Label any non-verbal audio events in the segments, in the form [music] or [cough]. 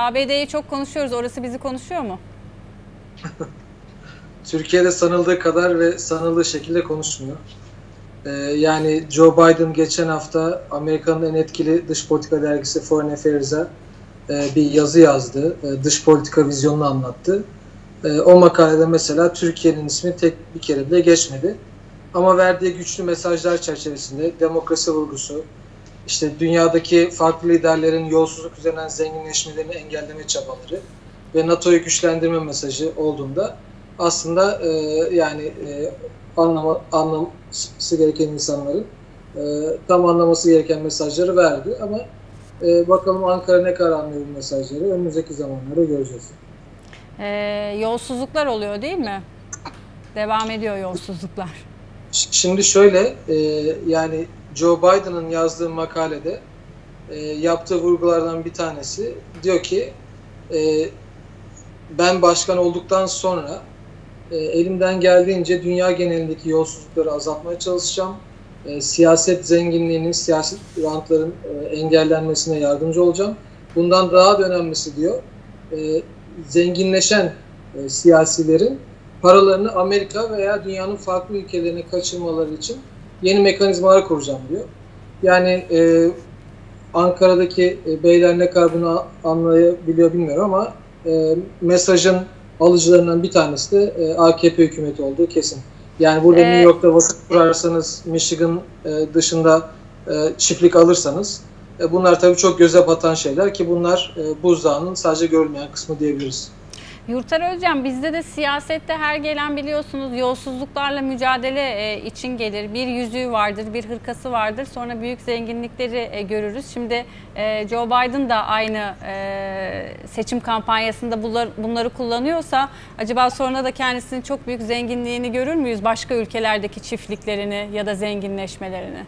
ABD'yi çok konuşuyoruz. Orası bizi konuşuyor mu? [laughs] Türkiye'de sanıldığı kadar ve sanıldığı şekilde konuşmuyor. Ee, yani Joe Biden geçen hafta Amerika'nın en etkili dış politika dergisi Foreign Affairs'a e, bir yazı yazdı. E, dış politika vizyonunu anlattı. E, o makalede mesela Türkiye'nin ismi tek bir kere bile geçmedi. Ama verdiği güçlü mesajlar çerçevesinde demokrasi vurgusu, işte dünyadaki farklı liderlerin yolsuzluk üzerinden zenginleşmelerini engelleme çabaları ve NATO'yu güçlendirme mesajı olduğunda aslında e, yani e, anlama, anlaması gereken insanların e, tam anlaması gereken mesajları verdi ama e, bakalım Ankara ne kadar anlıyor bu mesajları önümüzdeki zamanlarda göreceğiz. E, yolsuzluklar oluyor değil mi? Devam ediyor yolsuzluklar. Şimdi şöyle e, yani Joe Biden'ın yazdığı makalede e, yaptığı vurgulardan bir tanesi diyor ki e, ben başkan olduktan sonra e, elimden geldiğince dünya genelindeki yolsuzlukları azaltmaya çalışacağım. E, siyaset zenginliğinin, siyaset rantların e, engellenmesine yardımcı olacağım. Bundan daha da önemlisi diyor, e, zenginleşen e, siyasilerin paralarını Amerika veya dünyanın farklı ülkelerine kaçırmaları için yeni mekanizmalar kuracağım diyor. Yani e, Ankara'daki e, beyler ne kadar bunu anlayabiliyor bilmiyorum ama e, mesajın alıcılarından bir tanesi de e, AKP hükümeti olduğu kesin. Yani burada ee, New York'ta vakıf kurarsanız, Michigan e, dışında e, çiftlik alırsanız e, bunlar tabii çok göze batan şeyler ki bunlar e, buzdağının sadece görülmeyen kısmı diyebiliriz. Yurtar Özcan bizde de siyasette her gelen biliyorsunuz yolsuzluklarla mücadele e, için gelir. Bir yüzüğü vardır, bir hırkası vardır. Sonra büyük zenginlikleri e, görürüz. Şimdi e, Joe Biden da aynı seçim kampanyasında bunları kullanıyorsa acaba sonra da kendisinin çok büyük zenginliğini görür müyüz? Başka ülkelerdeki çiftliklerini ya da zenginleşmelerini?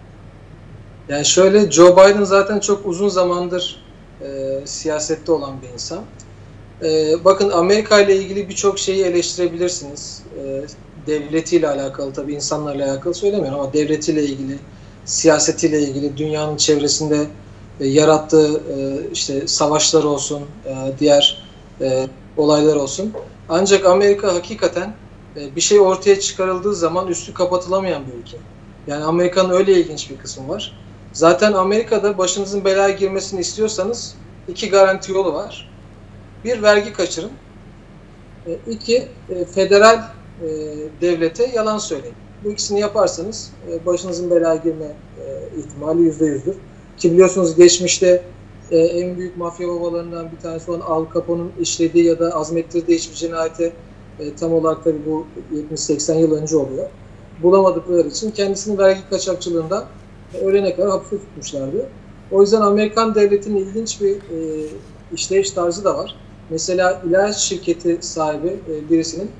Yani şöyle Joe Biden zaten çok uzun zamandır e, siyasette olan bir insan. Ee, bakın Amerika ile ilgili birçok şeyi eleştirebilirsiniz. Ee, devletiyle alakalı tabii insanlarla alakalı söylemiyorum ama devletiyle ilgili, siyasetiyle ilgili, dünyanın çevresinde e, yarattığı e, işte savaşlar olsun, e, diğer e, olaylar olsun. Ancak Amerika hakikaten e, bir şey ortaya çıkarıldığı zaman üstü kapatılamayan bir ülke. Yani Amerika'nın öyle ilginç bir kısmı var. Zaten Amerika'da başınızın belaya girmesini istiyorsanız iki garanti yolu var. Bir, vergi kaçırın. E, iki, e, federal e, devlete yalan söyleyin. Bu ikisini yaparsanız e, başınızın belaya girme e, ihtimali yüzde yüzdür. Ki biliyorsunuz geçmişte e, en büyük mafya babalarından bir tanesi olan Al Capone'un işlediği ya da azmettirdiği hiçbir cinayete e, tam olarak tabii bu 70-80 yıl önce oluyor. Bulamadıkları için kendisini vergi kaçakçılığından e, ölene kadar hapse tutmuşlardı. O yüzden Amerikan devletinin ilginç bir e, işleyiş tarzı da var. Mesela ilaç şirketi sahibi e, birisinin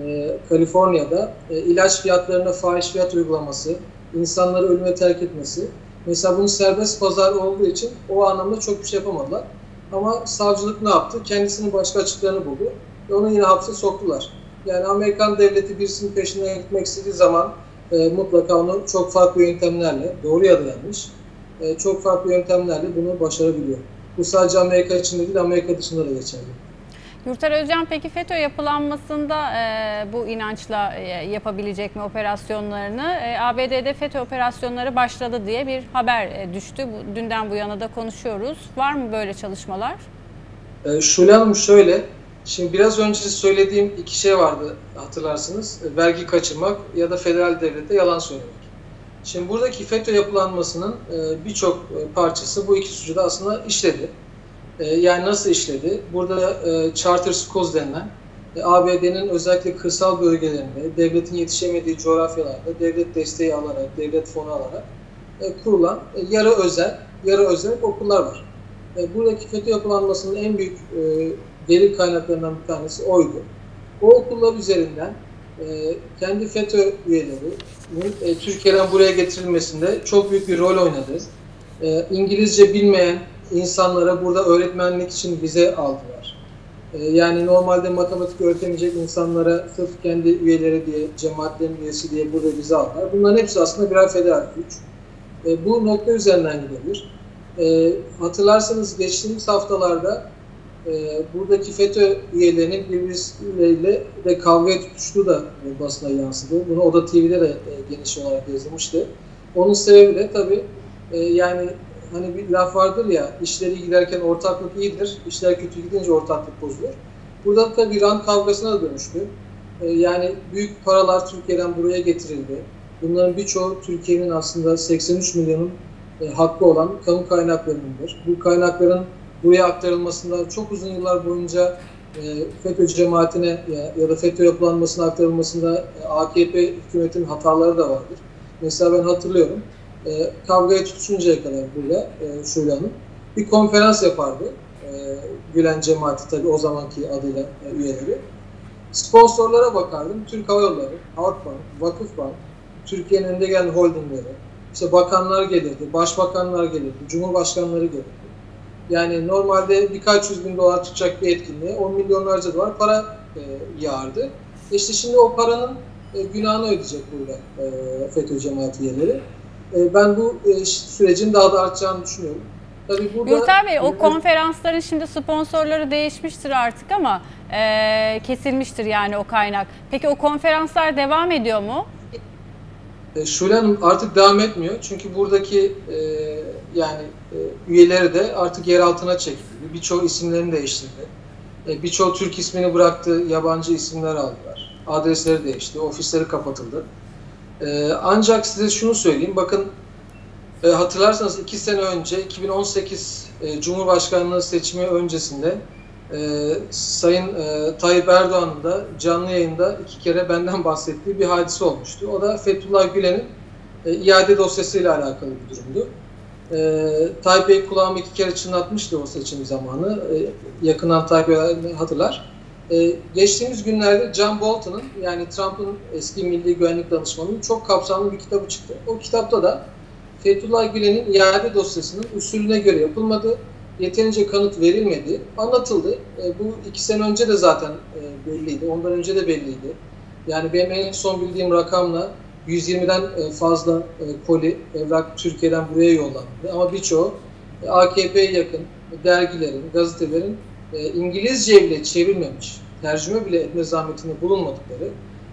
e, Kaliforniya'da e, ilaç fiyatlarına fahiş fiyat uygulaması, insanları ölüme terk etmesi. Mesela bunun serbest pazar olduğu için o anlamda çok bir şey yapamadılar. Ama savcılık ne yaptı? Kendisinin başka açıklarını buldu ve onu yine hapse soktular. Yani Amerikan devleti birisinin peşinden gitmek istediği zaman e, mutlaka onu çok farklı yöntemlerle, doğru ya da yanlış, e, çok farklı yöntemlerle bunu başarabiliyor. Bu sadece Amerika için değil, Amerika dışında da geçerli. Yurtar Özcan peki FETÖ yapılanmasında e, bu inançla e, yapabilecek mi operasyonlarını? E, ABD'de FETÖ operasyonları başladı diye bir haber e, düştü. Bu, dünden bu yana da konuşuyoruz. Var mı böyle çalışmalar? E, Şule Hanım şöyle, şimdi biraz önce söylediğim iki şey vardı hatırlarsınız. E, vergi kaçırmak ya da federal devlete yalan söylemek. Şimdi buradaki FETÖ yapılanmasının e, birçok e, parçası bu iki suçu da aslında işledi. E, yani nasıl işledi? Burada charter schools denilen ABD'nin özellikle kırsal bölgelerinde, devletin yetişemediği coğrafyalarda devlet desteği alarak, devlet fonu alarak kurulan yarı özel, yarı özel okullar var. Buradaki FETÖ yapılanmasının en büyük gelir kaynaklarından bir tanesi oydu. O okullar üzerinden kendi FETÖ üyeleri e, Türkiye'den buraya getirilmesinde çok büyük bir rol oynadı. E, İngilizce bilmeyen insanlara burada öğretmenlik için vize aldılar. E, yani normalde matematik öğretemeyecek insanlara sırf kendi üyeleri diye, cemaatlerin üyesi diye burada vize aldılar. Bunların hepsi aslında birer federal güç. E, bu nokta üzerinden gidebilir. Hatırlarsanız geçtiğimiz haftalarda e, buradaki FETÖ üyelerinin birbirleriyle de kavgaya tutuştuğu da e, basına yansıdı. Bunu Oda TV'de de e, geniş olarak yazılmıştı. Onun sebebi de tabii e, yani hani bir laf vardır ya işleri giderken ortaklık iyidir, işler kötü gidince ortaklık bozulur. Burada tabii rant kavgasına da dönüştü. E, yani büyük paralar Türkiye'den buraya getirildi. Bunların birçoğu Türkiye'nin aslında 83 milyonun e, hakkı olan kamu kaynaklarındır. Bu kaynakların buraya aktarılmasında çok uzun yıllar boyunca e, FETÖ cemaatine ya, da FETÖ yapılanmasına aktarılmasında e, AKP hükümetinin hataları da vardır. Mesela ben hatırlıyorum e, kavgaya tutuşuncaya kadar burada Şule Hanım bir konferans yapardı. Gülen cemaati tabii o zamanki adıyla üyeleri. Sponsorlara bakardım. Türk Hava Yolları, Halkbank, Vakıfbank, Türkiye'nin önde gelen holdingleri, işte bakanlar gelirdi, başbakanlar gelirdi, cumhurbaşkanları gelirdi. Yani normalde birkaç yüz bin dolar tutacak bir etkinliğe 10 milyonlarca dolar para e, yağardı. İşte şimdi o paranın e, günahını ödeyecek burada e, FETÖ cemaati üyeleri. E, ben bu e, sürecin daha da artacağını düşünüyorum. Tabii burada, Yurter Bey o konferansların şimdi sponsorları değişmiştir artık ama e, kesilmiştir yani o kaynak. Peki o konferanslar devam ediyor mu? E, Şule Hanım artık devam etmiyor. Çünkü buradaki e, yani e, üyeleri de artık yer altına çekildi. Birçoğu isimlerini değiştirdi. E, Birçoğu Türk ismini bıraktı, yabancı isimler aldılar. Adresleri değişti, ofisleri kapatıldı. E, ancak size şunu söyleyeyim, bakın e, hatırlarsanız iki sene önce 2018 e, Cumhurbaşkanlığı seçimi öncesinde e, Sayın e, Tayyip Erdoğan'ın da canlı yayında iki kere benden bahsettiği bir hadise olmuştu. O da Fethullah Gülen'in e, iade dosyasıyla alakalı bir durumdu. E, Tayyip Bey kulağımı iki kere çınlatmıştı o seçim zamanı. E, yakından Tayyip Bey hatırlar. E, geçtiğimiz günlerde John Bolton'ın yani Trump'ın eski milli güvenlik danışmanının çok kapsamlı bir kitabı çıktı. O kitapta da Fethullah Gülen'in iade dosyasının usulüne göre yapılmadığı, yeterince kanıt verilmedi, anlatıldı. E, bu iki sene önce de zaten e, belliydi, ondan önce de belliydi. Yani benim en son bildiğim rakamla 120'den e, fazla e, koli evrak Türkiye'den buraya yollandı. Ama birçoğu e, AKP'ye yakın dergilerin, gazetelerin e, İngilizce bile çevrilmemiş, tercüme bile etme zahmetinde bulunmadıkları,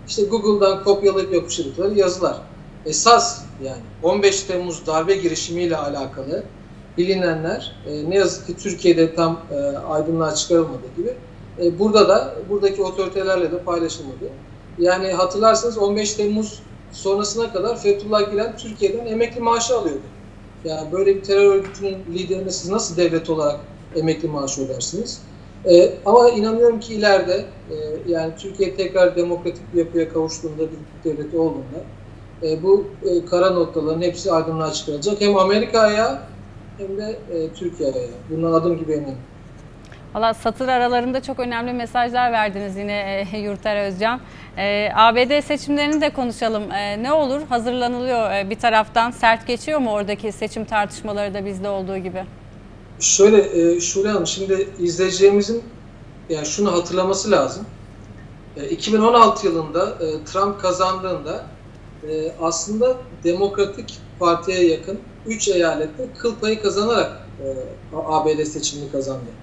işte Google'dan kopyalayıp yapıştırdıkları yazılar. Esas yani 15 Temmuz darbe girişimiyle alakalı bilinenler e, ne yazık ki Türkiye'de tam e, aydınlığa çıkarılmadığı gibi e, burada da buradaki otoritelerle de paylaşılmadı. Yani hatırlarsanız 15 Temmuz sonrasına kadar Fethullah Gülen Türkiye'den emekli maaşı alıyordu. Yani böyle bir terör örgütünün liderine siz nasıl devlet olarak emekli maaşı ödersiniz? E, ama inanıyorum ki ileride e, yani Türkiye tekrar demokratik bir yapıya kavuştuğunda bir devlet olduğunda e, bu e, kara noktaların hepsi aydınlığa çıkarılacak. Hem Amerika'ya hem de e, Türkiye'ye. Bundan adım gibi eminim. Valla satır aralarında çok önemli mesajlar verdiniz yine e, [laughs] Yurter Özcan. E, ABD seçimlerini de konuşalım. E, ne olur hazırlanılıyor e, bir taraftan sert geçiyor mu oradaki seçim tartışmaları da bizde olduğu gibi? Şöyle e, Şule Hanım şimdi izleyeceğimizin yani şunu hatırlaması lazım. E, 2016 yılında e, Trump kazandığında e, aslında Demokratik Parti'ye yakın 3 eyalette kıl payı kazanarak e, ABD seçimini kazandı.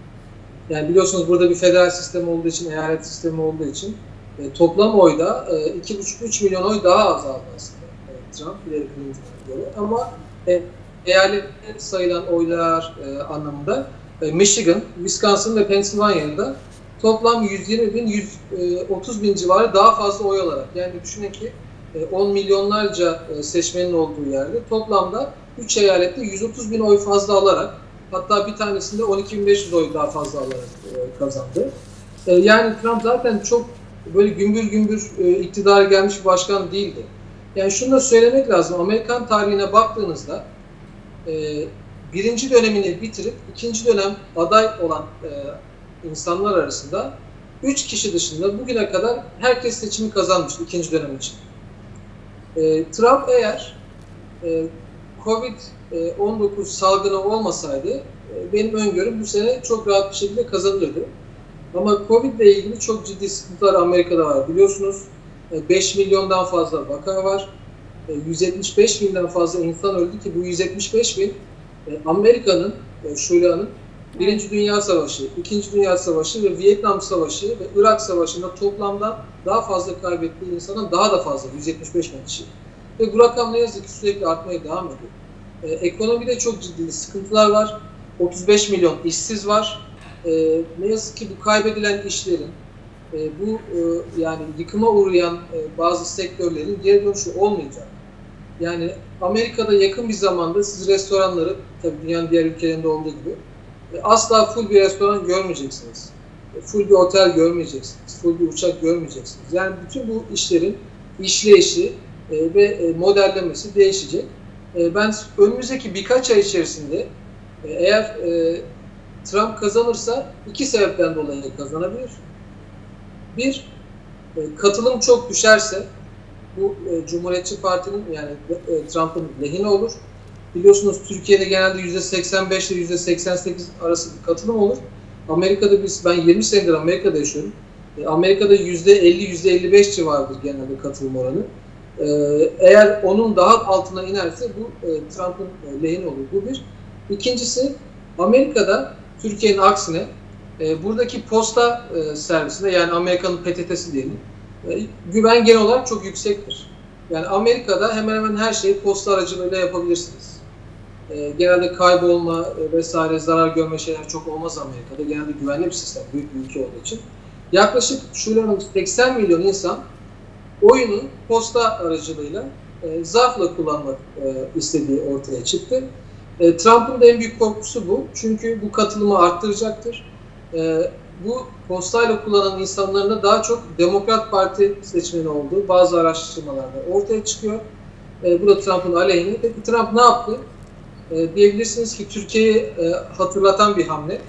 Yani biliyorsunuz burada bir federal sistem olduğu için, eyalet sistemi olduğu için e, toplam oyda e, 2,5-3 milyon oy daha azaldı aslında e, Trump, Hillary Clinton'a göre. Ama e, eyalette sayılan oylar e, anlamında e, Michigan, Wisconsin ve Pennsylvania'da toplam 120 bin, 130 bin civarı daha fazla oy alarak. Yani düşünün ki 10 milyonlarca seçmenin olduğu yerde toplamda 3 eyalette 130 bin oy fazla alarak hatta bir tanesinde 12.500 oy daha fazla alarak kazandı. Yani Trump zaten çok böyle gümbür gümbür iktidara gelmiş bir başkan değildi. Yani şunu da söylemek lazım. Amerikan tarihine baktığınızda birinci dönemini bitirip ikinci dönem aday olan insanlar arasında 3 kişi dışında bugüne kadar herkes seçimi kazanmıştı ikinci dönem için. E, Trump eğer e, Covid-19 salgını olmasaydı e, benim öngörüm bu sene çok rahat bir şekilde kazanırdı. Ama Covid ile ilgili çok ciddi sıkıntılar Amerika'da var. Biliyorsunuz e, 5 milyondan fazla vaka var. E, 175 binden fazla insan öldü ki bu 175 bin e, Amerika'nın, e, Hanım, Birinci Dünya Savaşı, İkinci Dünya Savaşı ve Vietnam Savaşı ve Irak Savaşı'nda toplamda daha fazla kaybettiği insandan daha da fazla, 175 bin kişi. Ve bu rakam ne yazık ki sürekli artmaya devam ediyor. Ee, ekonomide çok ciddi sıkıntılar var. 35 milyon işsiz var. Ee, ne yazık ki bu kaybedilen işlerin, e, bu e, yani yıkıma uğrayan e, bazı sektörlerin geri dönüşü olmayacak. Yani Amerika'da yakın bir zamanda siz restoranları, tabii dünyanın diğer ülkelerinde olduğu gibi, e, asla full bir restoran görmeyeceksiniz. E, full bir otel görmeyeceksiniz. Full bir uçak görmeyeceksiniz. Yani bütün bu işlerin işleyişi e, ve e, modellemesi değişecek. E, ben önümüzdeki birkaç ay içerisinde e, eğer e, Trump kazanırsa iki sebepten dolayı kazanabilir. Bir, katılım çok düşerse bu Cumhuriyetçi Parti'nin yani Trump'ın lehine olur. Biliyorsunuz Türkiye'de genelde %85 ile %88 arası bir katılım olur. Amerika'da biz, ben 20 senedir Amerika'da yaşıyorum. Amerika'da %50-%55 civarıdır genelde katılım oranı. E, eğer onun daha altına inerse bu e, Trump'ın e, lehine olur. Bu bir. İkincisi Amerika'da Türkiye'nin aksine e, buradaki posta e, servisinde yani Amerika'nın PTT'si diyelim e, güven genel olarak çok yüksektir. Yani Amerika'da hemen hemen her şeyi posta aracılığıyla yapabilirsiniz. E, genelde kaybolma e, vesaire zarar görme şeyler çok olmaz Amerika'da. Genelde güvenli bir sistem, büyük bir ülke olduğu için. Yaklaşık şuradan 80 milyon insan oyunu posta aracılığıyla e, zarfla kullanmak e, istediği ortaya çıktı. E, Trump'ın da en büyük korkusu bu. Çünkü bu katılımı arttıracaktır. E, bu postayla kullanan insanların da daha çok Demokrat Parti seçmeni olduğu bazı araştırmalarda ortaya çıkıyor. E, bu da Trump'ın aleyhine. Peki Trump ne yaptı? E, diyebilirsiniz ki Türkiye'yi e, hatırlatan bir hamle.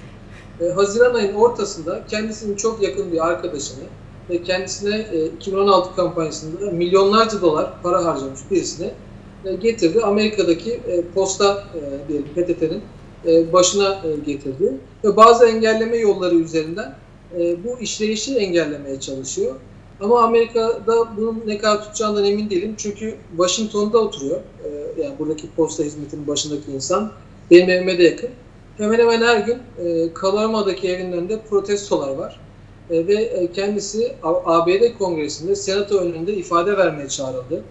E, Haziran ayının ortasında kendisinin çok yakın bir arkadaşını ve kendisine e, 2016 kampanyasında milyonlarca dolar para harcamış birisine e, getirdi. Amerika'daki e, posta e, diyelim PTT'nin e, başına e, getirdi ve bazı engelleme yolları üzerinden e, bu işleyişi engellemeye çalışıyor. Ama Amerika'da bunun ne kadar tutacağından emin değilim. Çünkü Washington'da oturuyor. E, yani buradaki posta hizmetinin başındaki insan. Benim evime de yakın. Hemen hemen her gün e, Kalamar'daki evinin önünde protestolar var. E, ve e, kendisi ABD Kongresi'nde Senato önünde ifade vermeye çağrıldı.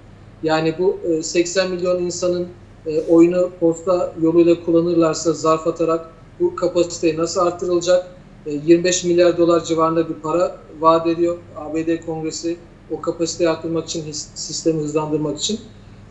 Yani bu e, 80 milyon insanın e, oyunu posta yoluyla kullanırlarsa zarf atarak bu kapasiteyi nasıl arttırılacak? E, 25 milyar dolar civarında bir para vaat ediyor ABD Kongresi o kapasiteyi arttırmak için, sistemi hızlandırmak için.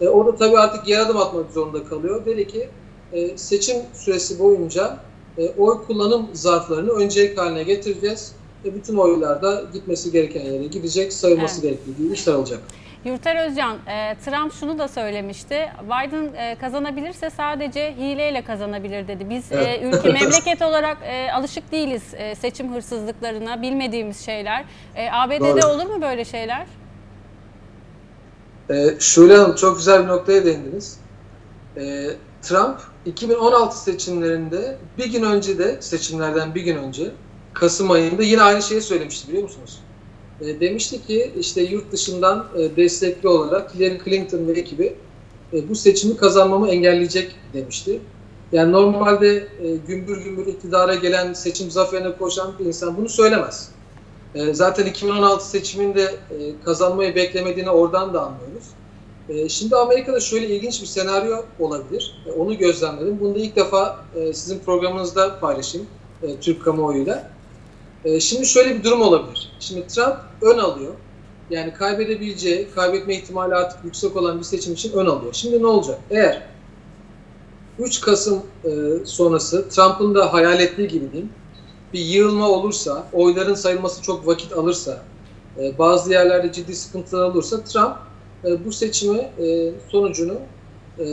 E, orada tabii artık yer adım atmak zorunda kalıyor. Dedi ki e, seçim süresi boyunca e, oy kullanım zarflarını öncelik haline getireceğiz. Ve bütün oylarda gitmesi gereken yere gidecek, sayılması evet. gerektiği gibi sarılacak. Yurter Özcan, e, Trump şunu da söylemişti. Biden e, kazanabilirse sadece hileyle kazanabilir dedi. Biz e, evet. ülke [laughs] memleket olarak alışık değiliz seçim hırsızlıklarına, bilmediğimiz şeyler. ABD'de Doğru. olur mu böyle şeyler? E, Şule Hanım çok güzel bir noktaya değindiniz. Trump 2016 seçimlerinde bir gün önce de seçimlerden bir gün önce Kasım ayında yine aynı şeyi söylemişti biliyor musunuz? E, demişti ki işte yurt dışından e, destekli olarak Hillary Clinton ve ekibi e, bu seçimi kazanmamı engelleyecek demişti. Yani normalde e, gümbür gümbür iktidara gelen seçim zaferine koşan bir insan bunu söylemez. E, zaten 2016 seçiminde e, kazanmayı beklemediğini oradan da anlıyoruz. E, şimdi Amerika'da şöyle ilginç bir senaryo olabilir. E, onu gözlemledim. Bunu da ilk defa e, sizin programınızda paylaşayım e, Türk kamuoyuyla. E, şimdi şöyle bir durum olabilir. Şimdi Trump ön alıyor. Yani kaybedebileceği, kaybetme ihtimali artık yüksek olan bir seçim için ön alıyor. Şimdi ne olacak? Eğer 3 Kasım e, sonrası Trump'ın da hayal ettiği gibi diyeyim, bir yığılma olursa, oyların sayılması çok vakit alırsa, e, bazı yerlerde ciddi sıkıntılar olursa Trump e, bu seçimi e, sonucunu e,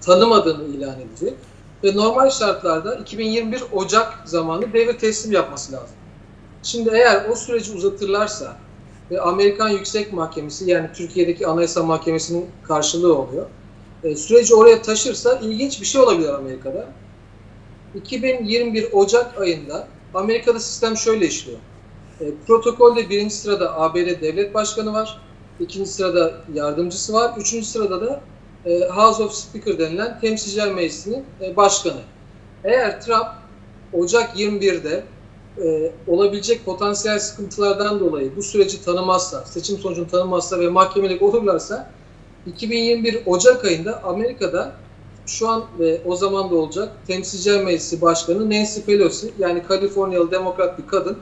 tanımadığını ilan edecek ve normal şartlarda 2021 Ocak zamanı devre teslim yapması lazım. Şimdi eğer o süreci uzatırlarsa ve Amerikan Yüksek Mahkemesi yani Türkiye'deki Anayasa Mahkemesi'nin karşılığı oluyor. E, süreci oraya taşırsa ilginç bir şey olabilir Amerika'da. 2021 Ocak ayında Amerika'da sistem şöyle işliyor. E, protokolde birinci sırada ABD Devlet Başkanı var. ikinci sırada yardımcısı var. Üçüncü sırada da e, House of Speaker denilen Temsilciler Meclisi'nin e, başkanı. Eğer Trump Ocak 21'de e, olabilecek potansiyel sıkıntılardan dolayı bu süreci tanımazsa, seçim sonucunu tanımazsa ve mahkemelik olurlarsa 2021 Ocak ayında Amerika'da şu an ve o zaman da olacak Temsilciler Meclisi Başkanı Nancy Pelosi yani Kaliforniyalı demokrat bir kadın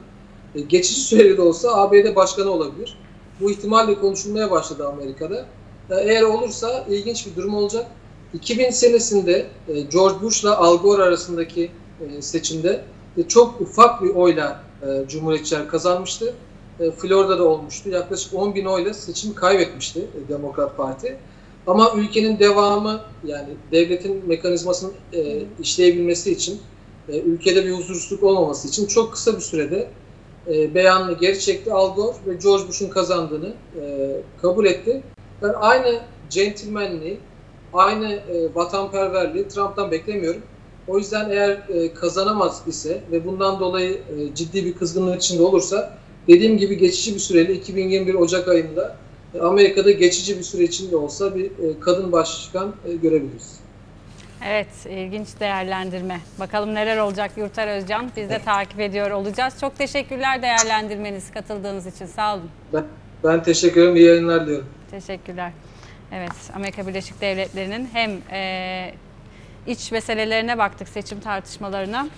e, geçici süreli de olsa ABD Başkanı olabilir. Bu ihtimalle konuşulmaya başladı Amerika'da. Eğer olursa ilginç bir durum olacak. 2000 senesinde e, George Bush'la Al Gore arasındaki e, seçimde e, çok ufak bir oyla Cumhuriyetçiler kazanmıştı. Florida'da olmuştu. Yaklaşık 10 bin oyla seçimi kaybetmişti Demokrat Parti. Ama ülkenin devamı yani devletin mekanizmasının işleyebilmesi için, ülkede bir huzursuzluk olmaması için çok kısa bir sürede beyanını geri çekti Al Gore ve George Bush'un kazandığını kabul etti. Ben aynı centilmenliği, aynı e, vatanperverliği Trump'tan beklemiyorum. O yüzden eğer e, kazanamaz ise ve bundan dolayı e, ciddi bir kızgınlık içinde olursa dediğim gibi geçici bir süreli 2021 Ocak ayında e, Amerika'da geçici bir süre içinde olsa bir e, kadın başkan e, görebiliriz. Evet, ilginç değerlendirme. Bakalım neler olacak Yurtar Özcan. Biz de takip ediyor olacağız. Çok teşekkürler değerlendirmeniz, katıldığınız için. Sağ olun. Ben, ben teşekkür ederim. İyi yayınlar diliyorum. Teşekkürler. Evet, Amerika Birleşik Devletleri'nin hem e, iç meselelerine baktık, seçim tartışmalarına.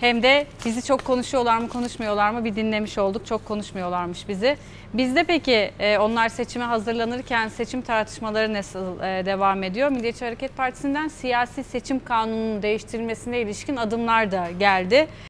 Hem de bizi çok konuşuyorlar mı, konuşmuyorlar mı bir dinlemiş olduk. Çok konuşmuyorlarmış bizi. Bizde peki e, onlar seçime hazırlanırken seçim tartışmaları nasıl e, devam ediyor? Milliyetçi Hareket Partisi'nden siyasi seçim kanununun değiştirilmesine ilişkin adımlar da geldi.